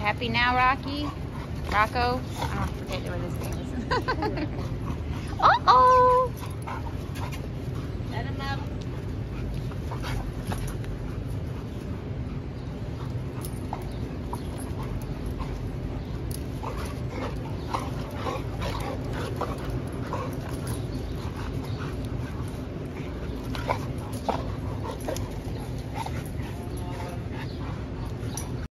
happy now, Rocky? Rocco? I don't forget what his name is. Uh-oh! Let him. Thank